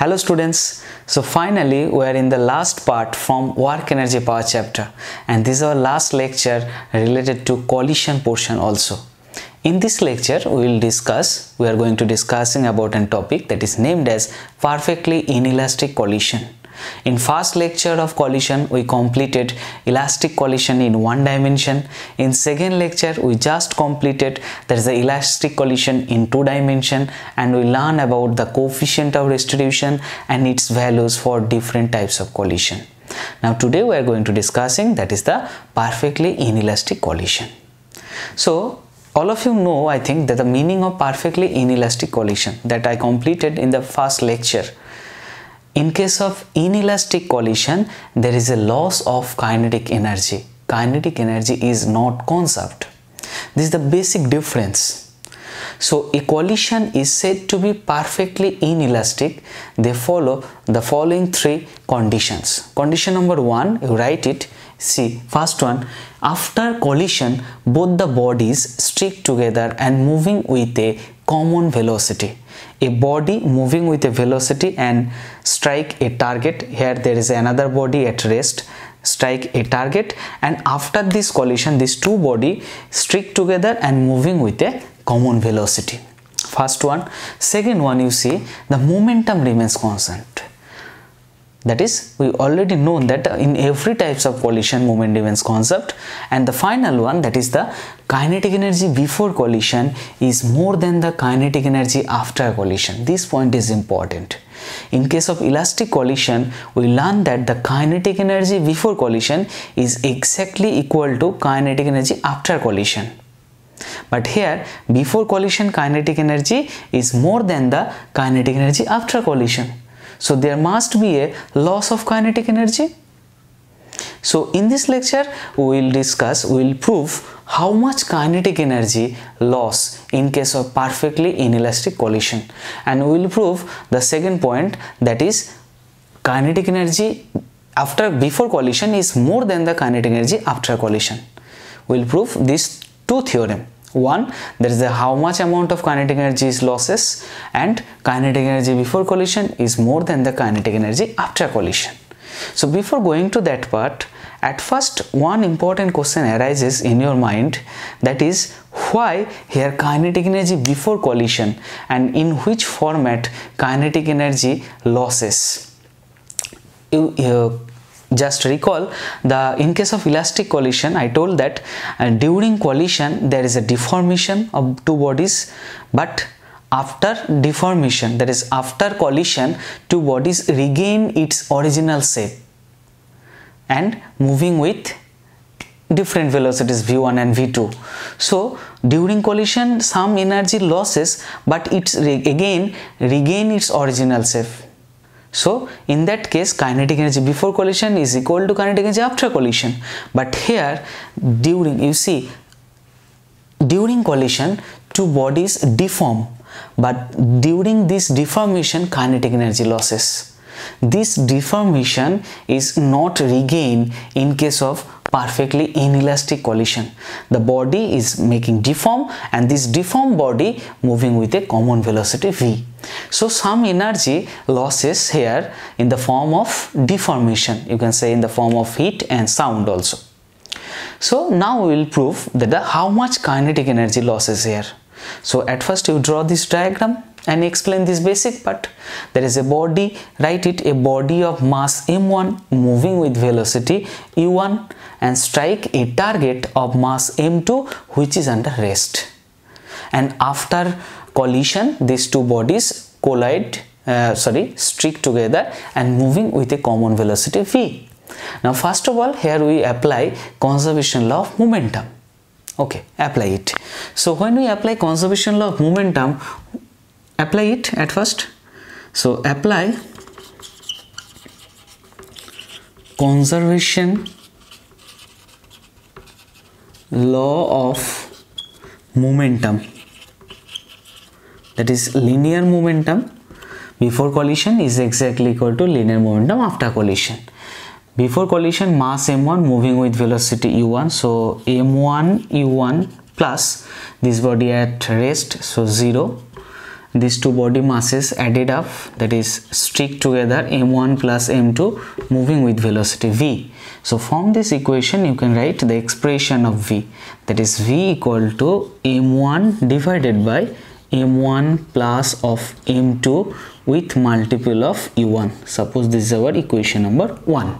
Hello students, so finally we are in the last part from work energy power chapter and this is our last lecture related to collision portion also. In this lecture we will discuss, we are going to discussing about a topic that is named as perfectly inelastic collision. In first lecture of collision, we completed elastic collision in one dimension. In second lecture, we just completed there is a elastic collision in two dimension and we learn about the coefficient of restitution and its values for different types of collision. Now today we are going to discussing that is the perfectly inelastic collision. So all of you know I think that the meaning of perfectly inelastic collision that I completed in the first lecture in case of inelastic collision, there is a loss of kinetic energy. Kinetic energy is not conserved. This is the basic difference. So, a collision is said to be perfectly inelastic. They follow the following three conditions. Condition number one, you write it. See, first one, after collision, both the bodies stick together and moving with a common velocity. A body moving with a velocity and strike a target. Here there is another body at rest strike a target. And after this collision these two body stick together and moving with a common velocity. First one. Second one you see the momentum remains constant that is we already know that in every types of collision moment remains concept and the final one that is the kinetic energy before collision is more than the kinetic energy after collision. This point is important. In case of elastic collision we learn that the kinetic energy before collision is exactly equal to kinetic energy after collision. But here before collision kinetic energy is more than the kinetic energy after collision so there must be a loss of kinetic energy. So in this lecture we will discuss, we will prove how much kinetic energy loss in case of perfectly inelastic collision and we will prove the second point that is kinetic energy after before collision is more than the kinetic energy after collision. We will prove these two theorem one there is a how much amount of kinetic energy is losses and kinetic energy before collision is more than the kinetic energy after collision. So before going to that part at first one important question arises in your mind that is why here kinetic energy before collision and in which format kinetic energy losses? You, you just recall the in case of elastic collision i told that uh, during collision there is a deformation of two bodies but after deformation that is after collision two bodies regain its original shape. And moving with different velocities v1 and v2 so during collision some energy losses but it's re again regain its original shape so in that case kinetic energy before collision is equal to kinetic energy after collision. But here during you see during collision two bodies deform but during this deformation kinetic energy losses. This deformation is not regained in case of perfectly inelastic collision. The body is making deform and this deformed body moving with a common velocity v. So some energy losses here in the form of deformation. You can say in the form of heat and sound also. So now we will prove that the, how much kinetic energy losses here. So at first you draw this diagram and explain this basic part. There is a body, write it a body of mass m1 moving with velocity u1 and strike a target of mass m2 which is under rest. And after collision these two bodies collide uh, sorry stick together and moving with a common velocity v. Now first of all here we apply conservation law of momentum. Okay, apply it. So when we apply conservation law of momentum, apply it at first. So apply conservation law of momentum. That is linear momentum before collision is exactly equal to linear momentum after collision. Before collision mass m1 moving with velocity u1 so m1 u1 plus this body at rest so 0 these two body masses added up that is stick together m1 plus m2 moving with velocity v. So from this equation you can write the expression of v. That is v equal to m1 divided by m1 plus of m2 with multiple of u1 suppose this is our equation number 1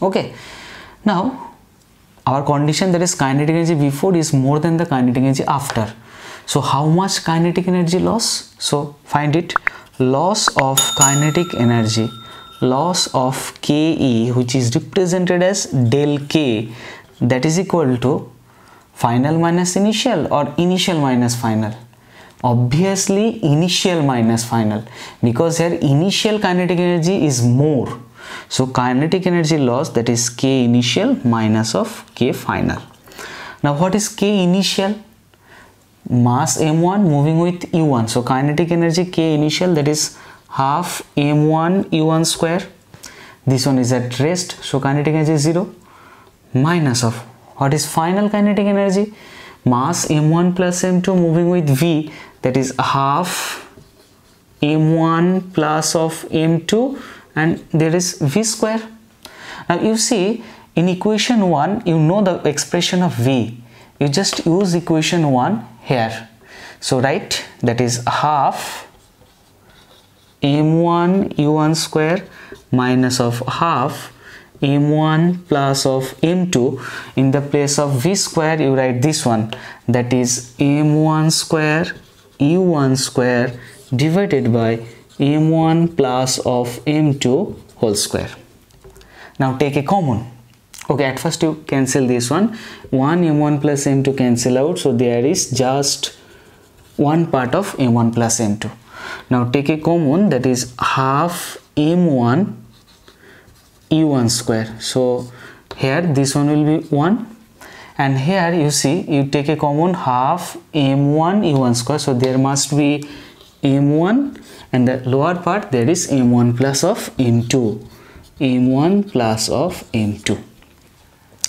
okay. Now our condition that is kinetic energy before is more than the kinetic energy after so how much kinetic energy loss? So find it. Loss of kinetic energy. Loss of ke which is represented as del k. That is equal to final minus initial or initial minus final. Obviously initial minus final. Because here initial kinetic energy is more. So kinetic energy loss that is k initial minus of k final. Now what is k initial mass m1 moving with u1 so kinetic energy k initial that is half m1 u1 square. This one is at rest so kinetic energy is 0 minus of what is final kinetic energy? Mass m1 plus m2 moving with v that is half m1 plus of m2 and there is v square. Now you see in equation 1 you know the expression of v you just use equation 1 here. So write that is half m1 u1 square minus of half m1 plus of m2 in the place of v square you write this one. That is m1 square u1 square divided by m1 plus of m2 whole square. Now take a common okay at first you cancel this one. 1 m1 plus m2 cancel out. So there is just one part of m1 plus m2 now take a common that is half m1 u1 square. So here this one will be 1 and here you see you take a common half m1 u1 square. So there must be m1 and the lower part there is m1 plus of m2 m1 plus of m2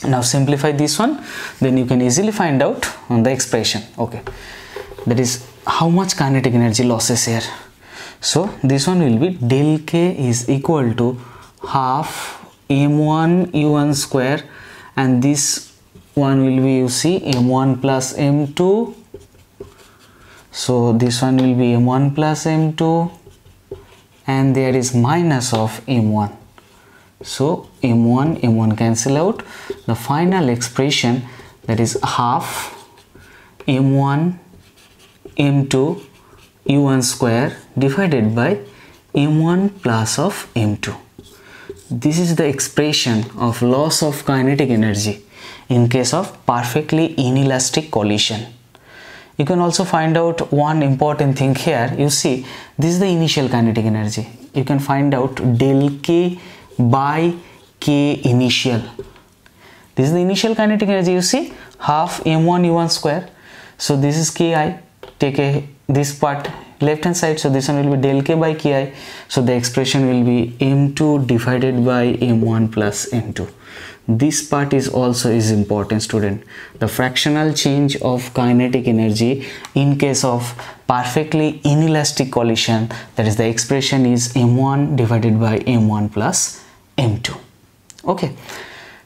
now simplify this one. Then you can easily find out on the expression. Okay. That is how much kinetic energy losses here? So this one will be del k is equal to half m1 u1 square and this one will be you see m1 plus m2 so this one will be m1 plus m2 and there is minus of m1 so m1 m1 cancel out. The final expression that is half m1 m2 u1 square divided by m1 plus of m2 this is the expression of loss of kinetic energy in case of perfectly inelastic collision. You can also find out one important thing here. You see this is the initial kinetic energy. You can find out del k by k initial. This is the initial kinetic energy you see. Half m1 u1 square. So this is ki take a this part left hand side. So this one will be del k by ki so the expression will be m2 divided by m1 plus m2 this part is also is important student. The fractional change of kinetic energy in case of perfectly inelastic collision that is the expression is m1 divided by m1 plus m2 okay.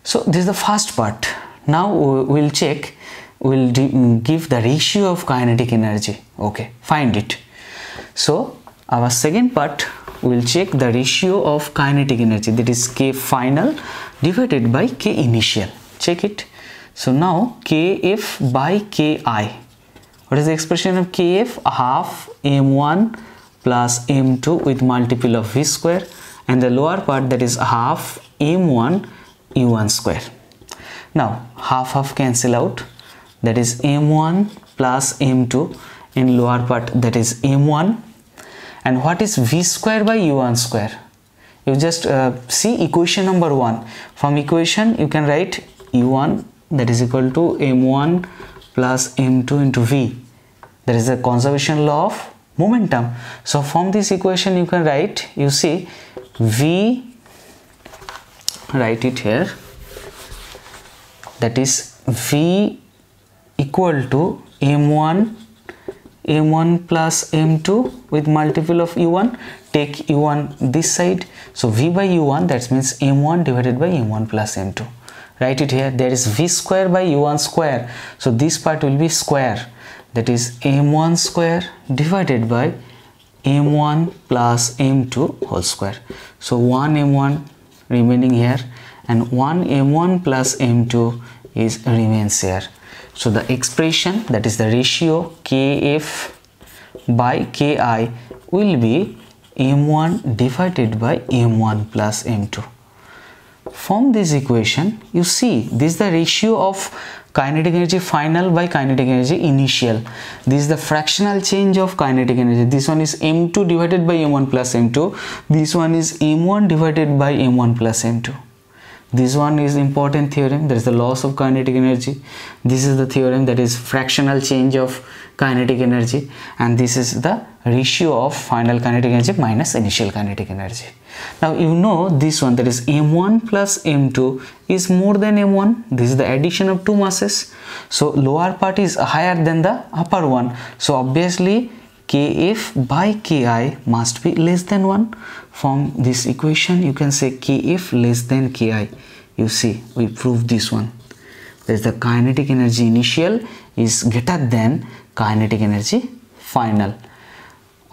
So this is the first part. Now we'll check we'll give the ratio of kinetic energy. Okay find it. So our second part we'll check the ratio of kinetic energy. That is k final divided by k initial. Check it. So now kf by ki what is the expression of kf half m1 plus m2 with multiple of v square and the lower part that is half m1 u1 square. Now half half cancel out. That is m1 plus m2 in lower part that is m1 and what is v square by u1 square? You just uh, see equation number 1 from equation you can write u1 that is equal to m1 plus m2 into v. There is a conservation law of momentum. So from this equation you can write you see v write it here. That is v equal to m1 m1 plus m2 with multiple of u1 take u1 this side. So v by u1 that means m1 divided by m1 plus m2 write it here. There is v square by u1 square. So this part will be square. That is m1 square divided by m1 plus m2 whole square. So 1 m1 remaining here and 1 m1 plus m2 is remains here. So the expression that is the ratio kf by ki will be m1 divided by m1 plus m2 from this equation you see this is the ratio of kinetic energy final by kinetic energy initial. This is the fractional change of kinetic energy. This one is m2 divided by m1 plus m2 this one is m1 divided by m1 plus m2 this one is important theorem. There is the loss of kinetic energy. This is the theorem that is fractional change of kinetic energy. And this is the ratio of final kinetic energy minus initial kinetic energy. Now you know this one that is m1 plus m2 is more than m1 this is the addition of two masses. So lower part is higher than the upper one. So obviously kf by ki must be less than 1 from this equation you can say kf less than ki you see we prove this one. There's the kinetic energy initial is greater than kinetic energy final.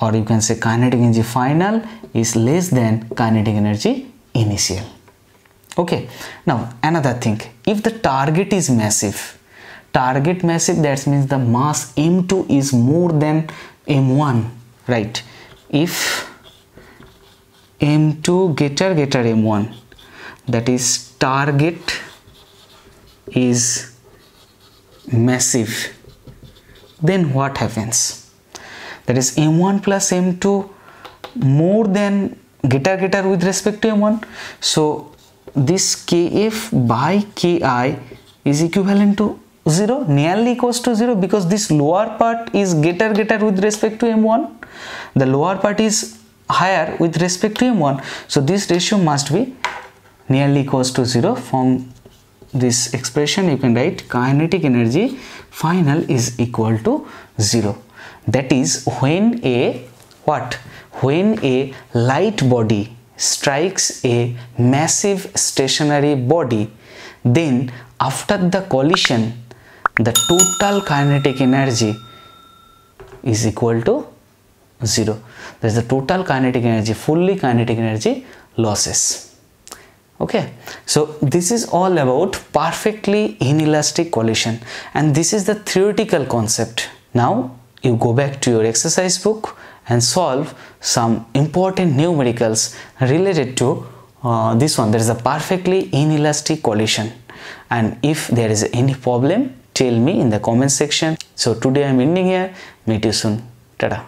Or you can say kinetic energy final is less than kinetic energy initial. Okay now another thing. If the target is massive target massive that means the mass m2 is more than m1 right? If m2 greater greater m1 that is target is massive then what happens? That is m1 plus m2 more than greater greater with respect to m1 so this kf by ki is equivalent to 0 nearly equals to 0 because this lower part is greater greater with respect to m1 the lower part is higher with respect to m1 so this ratio must be nearly equals to 0 from this expression. You can write kinetic energy final is equal to 0 that is when a what? When a light body strikes a massive stationary body then after the collision the total kinetic energy is equal to 0 that is the total kinetic energy fully kinetic energy losses. Okay. So this is all about perfectly inelastic collision. And this is the theoretical concept. Now you go back to your exercise book and solve some important numericals related to uh, this one. There is a perfectly inelastic collision. And if there is any problem tell me in the comment section. So today i'm ending here. Meet you soon. Tada